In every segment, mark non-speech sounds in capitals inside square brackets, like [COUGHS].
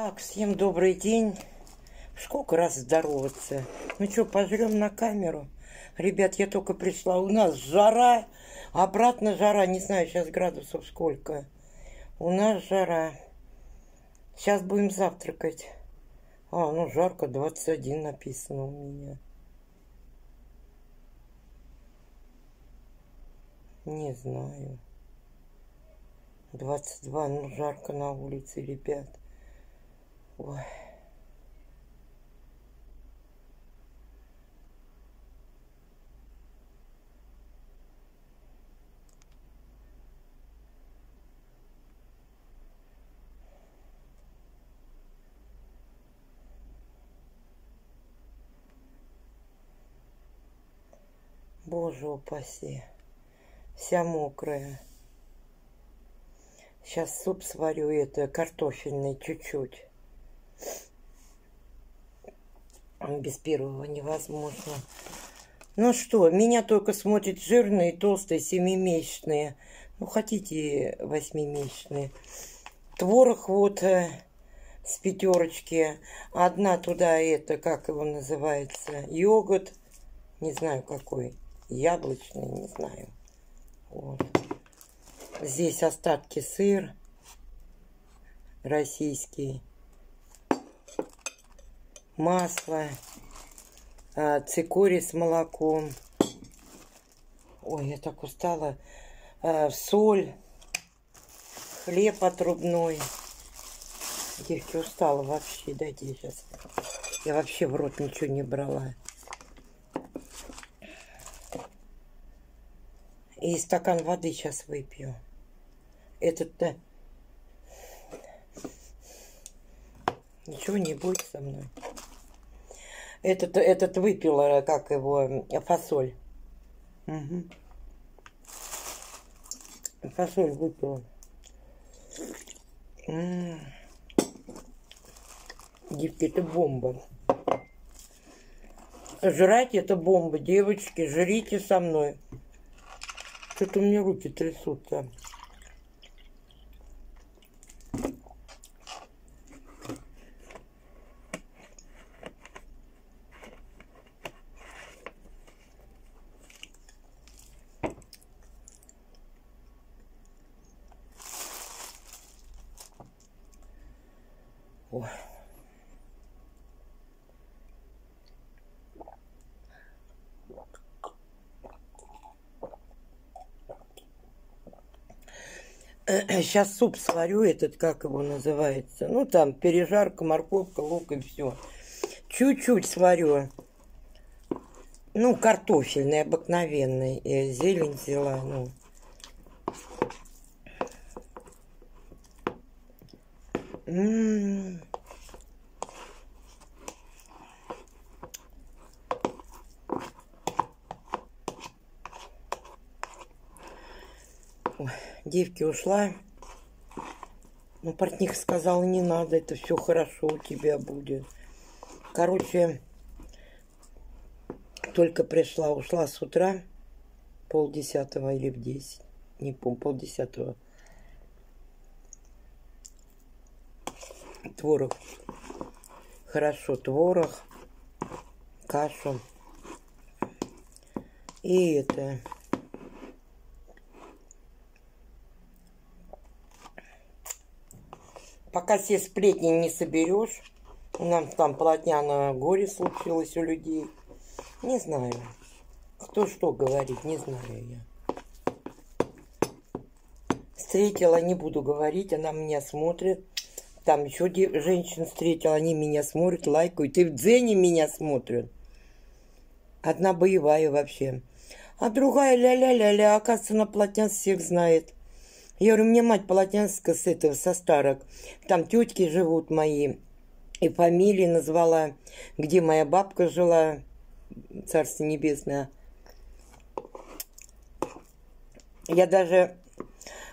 Так, всем добрый день. Сколько раз здороваться? Ну что, пожрем на камеру? Ребят, я только пришла. У нас жара, обратно жара. Не знаю, сейчас градусов сколько. У нас жара. Сейчас будем завтракать. А, ну жарко, 21 написано у меня. Не знаю. 22, ну жарко на улице, ребят. Ой. Боже упаси. Вся мокрая. Сейчас суп сварю, это картофельный чуть-чуть. Без первого невозможно. Ну что, меня только смотрят жирные, толстые, семимесячные. Ну, хотите восьмимесячные. Творог вот э, с пятерочки. Одна туда это, как его называется, йогурт. Не знаю какой. Яблочный, не знаю. Вот. Здесь остатки сыр российский масло, а, цикорий с молоком. Ой, я так устала. А, соль, хлеб отрубной. Девки, устала вообще. Дайте сейчас. Я вообще в рот ничего не брала. И стакан воды сейчас выпью. Этот-то... Ничего не будет со мной. Этот, этот выпила, как его, фасоль. Угу. Фасоль выпила. Девки, это бомба. Жрать это бомба, девочки, жрите со мной. Что-то у меня руки трясутся. [CLEARS THROAT] Сейчас суп сварю этот, как его называется. Ну, там пережарка, морковка, лук и все. Чуть-чуть сварю. Ну, картофельный, обыкновенный. Я зелень взяла, ну. М-м-м. Ой, девки ушла. Ну, портних сказал, не надо, это все хорошо у тебя будет. Короче, только пришла, ушла с утра, полдесятого или в десять, не помню, полдесятого. Творог. Хорошо, творог, кашу. И это пока все сплетни не соберешь, у нас там полотняное горе случилось у людей. Не знаю. Кто что говорит, не знаю я. Встретила, не буду говорить, она меня смотрит. Там еще женщин встретила, они меня смотрят, лайкают. И в Дзене меня смотрят. Одна боевая вообще. А другая ля-ля-ля-ля, оказывается, на полотнян всех знает. Я говорю, мне мать полотенска с этого, со старок. Там тетки живут мои. И фамилии назвала, где моя бабка жила, Царство Небесное. Я даже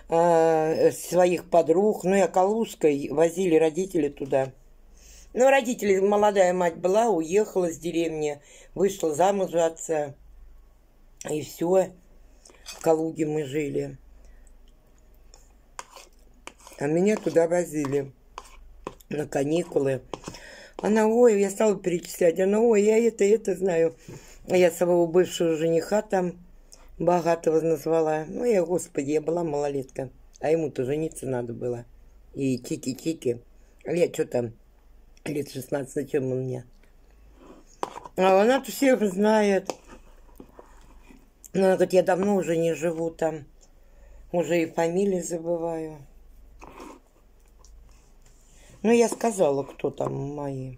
э, своих подруг, ну, я Калужской, возили родители туда. Ну, родители, молодая мать была, уехала с деревни, вышла замуж за отца. И все, в Калуге мы жили. А меня туда возили. на каникулы. Она, ой, я стала перечислять, она, ой, я это, это знаю. Я своего бывшего жениха там богатого назвала. Ну, я, господи, я была малолетка. А ему-то жениться надо было. И чики-чики. А я что там, лет 16, зачем он мне? А она всех знает. Ну, она говорит, я давно уже не живу там. Уже и фамилии забываю. Ну, я сказала, кто там мои.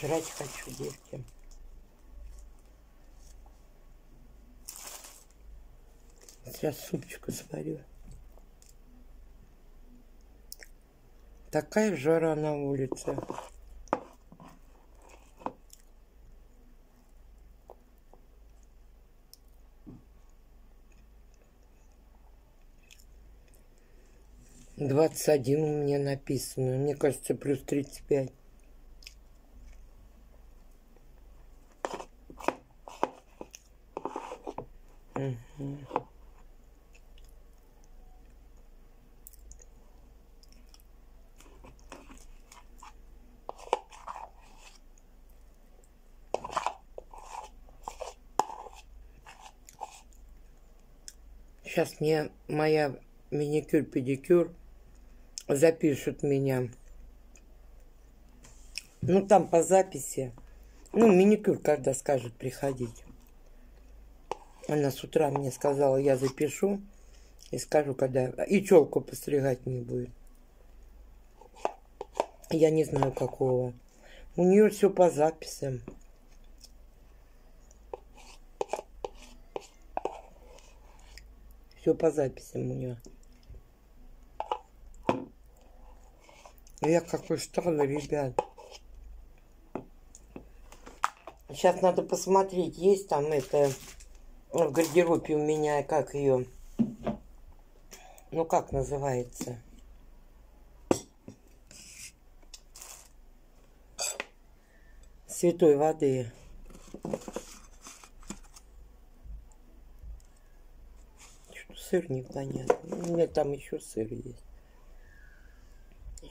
Жрать хочу, девки. Сейчас супчика сварю. Такая жара на улице. Двадцать один у меня написано. Мне кажется, плюс тридцать пять. Угу. Сейчас мне моя маникюр-педикюр запишут меня. Ну, там по записи. Ну, маникюр, когда скажет приходить. Она с утра мне сказала, я запишу и скажу, когда... И челку постригать не будет. Я не знаю, какого. У нее все по записям. Все по записям у нее. Я какой странный, ребят. Сейчас надо посмотреть, есть там это в гардеробе у меня, как ее, ну как называется. Святой воды. Сыр непонятно. У меня там еще сыр есть.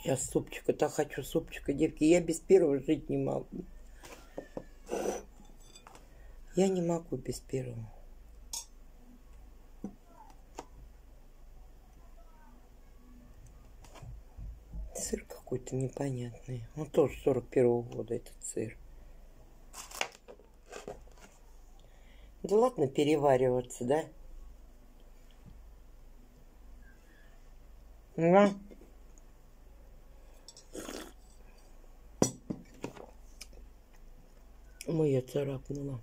Я супчика-то хочу, супчика, девки. Я без первого жить не могу. Я не могу без первого. Сыр какой-то непонятный. Он тоже 41-го года этот сыр. Да ладно перевариваться, да? Да. Моя царапнула.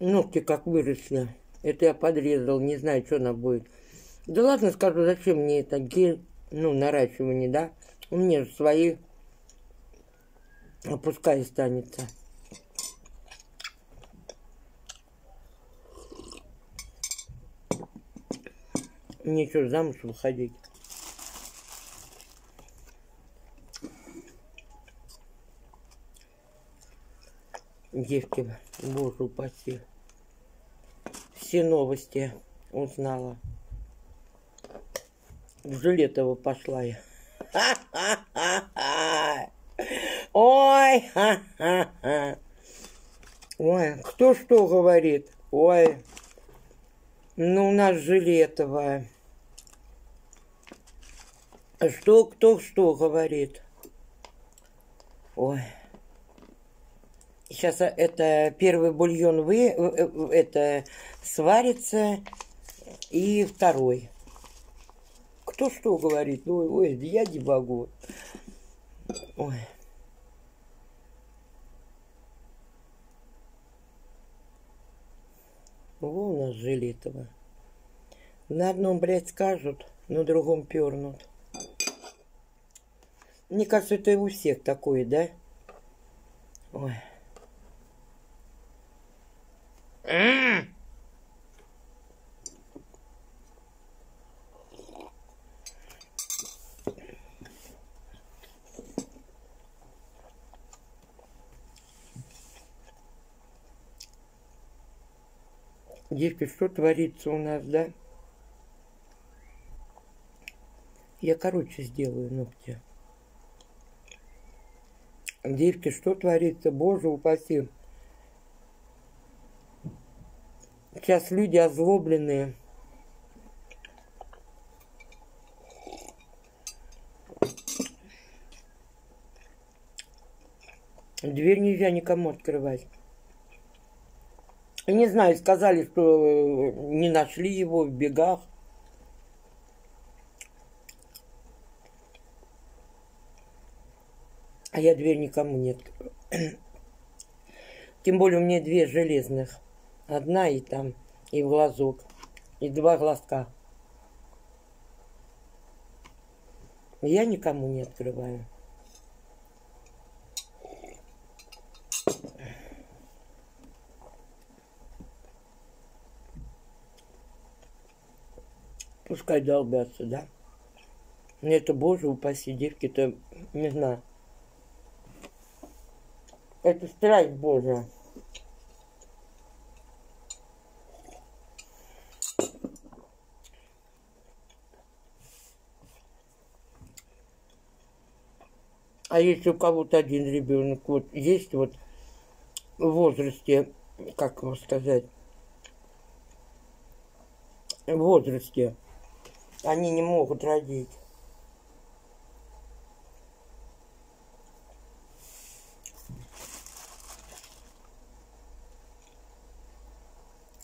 Ногти как выросли. Это я подрезал, не знаю, что она будет. Да ладно, скажу, зачем мне это гель ну, наращивание, да, у меня же свои, а пускай останется. Мне что, замуж выходить? Девки, боже упаси. Все новости узнала. В Жилетово пошла я. Ой, Ой, кто что говорит? Ой, ну у нас Жилетово. Что, кто что говорит? Ой. Сейчас это первый бульон вы, э, э, это сварится, и второй кто что говорит. Ой, ой, я не могу. Ой. Во у нас жили этого. На одном, блядь, скажут, на другом пернут. Мне кажется, это у всех такое, да? Ой. Девки, что творится у нас, да? Я короче сделаю ногти. Девки, что творится? Боже упаси. Сейчас люди озлобленные. Дверь нельзя никому открывать. Не знаю, сказали, что э, не нашли его в бегах. А я дверь никому не открою. [CLEARS THROAT] Тем более у меня две железных. Одна и там, и в глазок. И два глазка. Я никому не открываю. Пускай долбятся, да? Мне это, боже упаси, девки-то, не знаю. Это страсть Божия. А если у кого-то один ребенок вот есть вот в возрасте, как вам сказать, в возрасте, они не могут родить.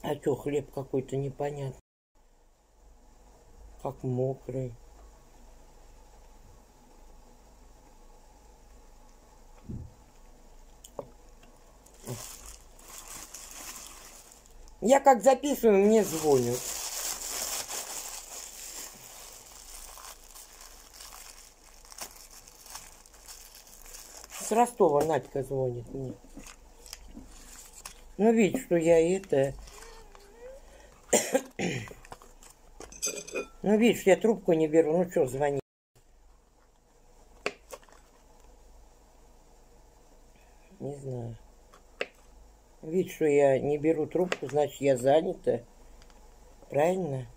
А что, хлеб какой-то непонятный. Как мокрый. Я как записываю, мне звонят. С Ростова Надька звонит мне. Ну, видишь, что я это... [COUGHS] ну, видишь, я трубку не беру. Ну, что, звони. Не знаю. Видишь, что я не беру трубку, значит, я занята. Правильно?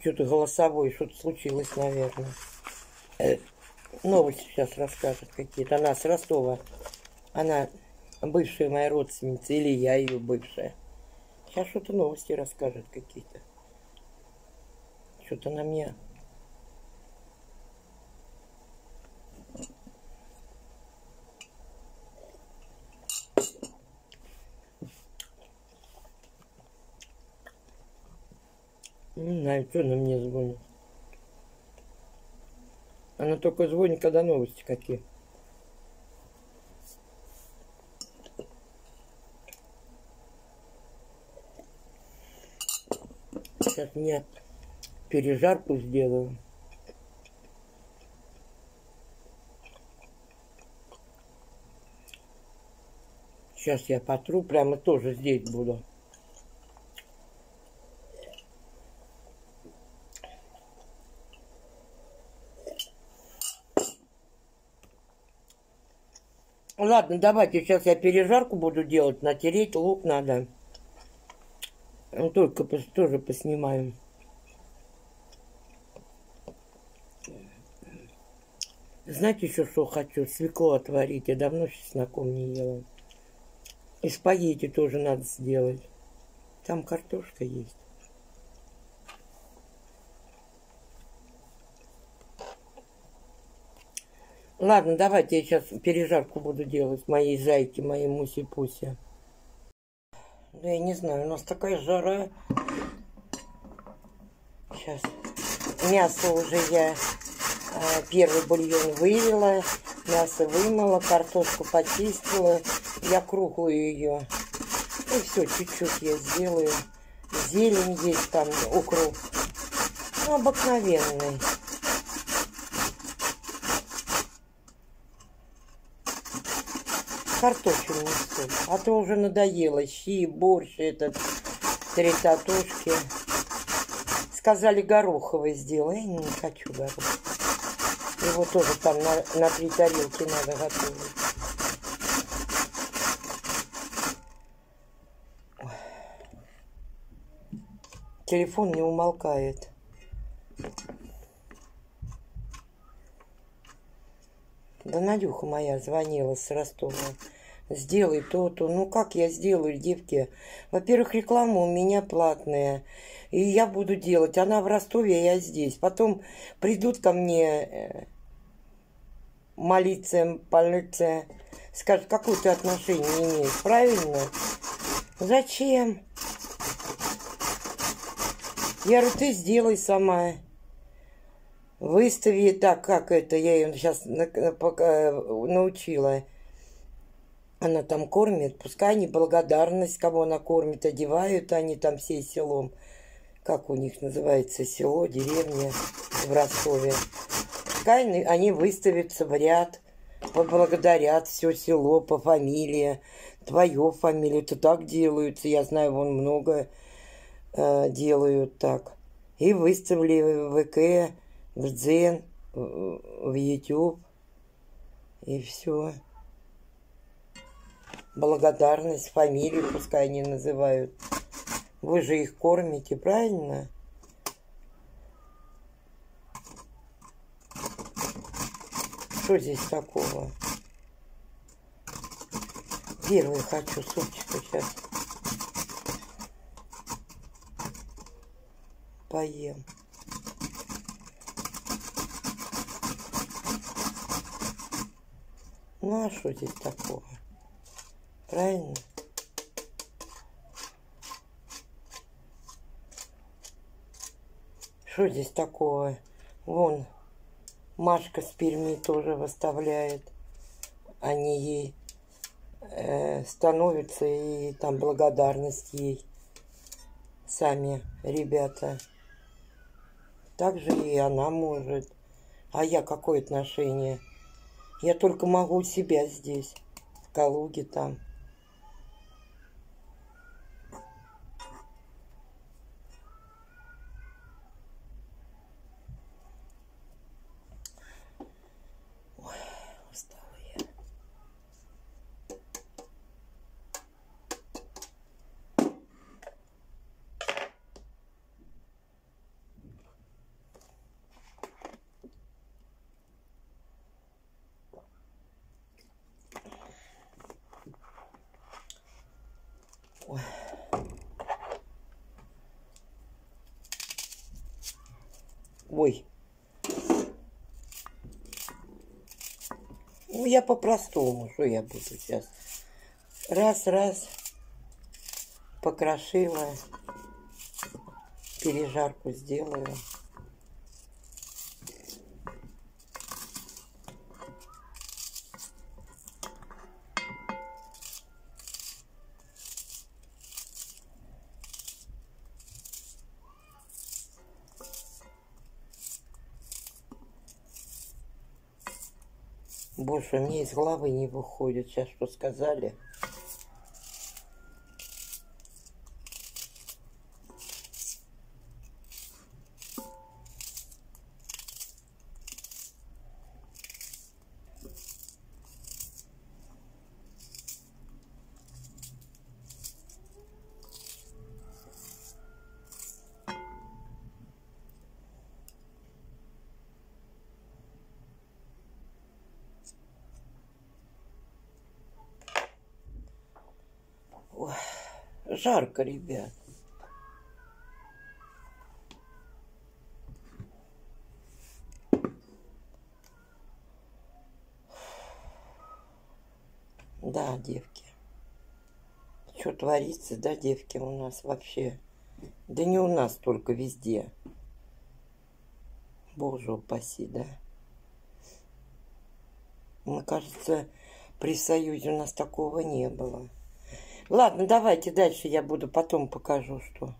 Что-то голосовое, что-то случилось, наверное. Новости сейчас расскажет какие-то. Она с Ростова. Она бывшая моя родственница или я ее бывшая. Сейчас что-то новости расскажет какие-то. Что-то на мне Не знаю, что на мне звонит. Она только звонит, когда новости какие. Сейчас мне пережарку сделаю. Сейчас я потру, прямо тоже здесь буду. Ладно, давайте, сейчас я пережарку буду делать, натереть лук надо. Ну, только тоже поснимаем. Знаете еще, что хочу? Свеклу отварить. Я давно чесноком не ела. И спагетти тоже надо сделать. Там картошка есть. Ладно, давайте я сейчас пережарку буду делать моей зайки, моей муси-пуси. Да я не знаю, у нас такая жара. Сейчас. Мясо уже я э, первый бульон вывела. Мясо вымыла, картошку почистила. Я круглую ее. И все, чуть-чуть я сделаю. Зелень есть там, укроп. Ну, обыкновенный. Картофельный суп. А то уже надоело. Щи, борщ, этот, три татушки. Сказали гороховый сделай. Не хочу горох. Его тоже там на, на три тарелки надо готовить. Телефон не умолкает. Да Надюха моя звонила с Ростова. Сделай то-то. Ну как я сделаю, девки? Во-первых, реклама у меня платная. И я буду делать. Она в Ростове, а я здесь. Потом придут ко мне э, молиться, политься. Скажут, какое ты отношение имеешь. Правильно? Зачем? Я говорю, ты сделай сама. Выстави так, как это, я ее сейчас научила. Она там кормит, пускай они благодарность, кого она кормит, одевают они там всей селом. Как у них называется село, деревня в Ростове. Пускай они выставятся в ряд, поблагодарят все село по фамилии. Твою фамилию, то так делаются, я знаю, вон много э, делают так. И выставили в ВК в Дзен, в YouTube. И все. Благодарность, фамилию пускай они называют. Вы же их кормите, правильно? Что здесь такого? Первый хочу супчика сейчас. Поем. Ну а что здесь такого? Правильно? Что здесь такого? Вон, Машка с Перми тоже выставляет. Они ей э, становятся, и там благодарность ей. Сами ребята. Также и она может. А я какое отношение? Я только могу себя здесь, в Калуге там. Ой. Ну, я по-простому, что я буду сейчас. Раз, раз, покрошила, пережарку сделаю. Больше мне из головы не выходит. Сейчас что сказали. Жарко, ребят. Да, девки. Что творится, да, девки, у нас вообще. Да не у нас только, везде. Боже упаси, да. Мне кажется, при Союзе у нас такого не было. Ладно, давайте дальше я буду, потом покажу, что.